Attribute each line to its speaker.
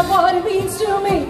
Speaker 1: what it means to me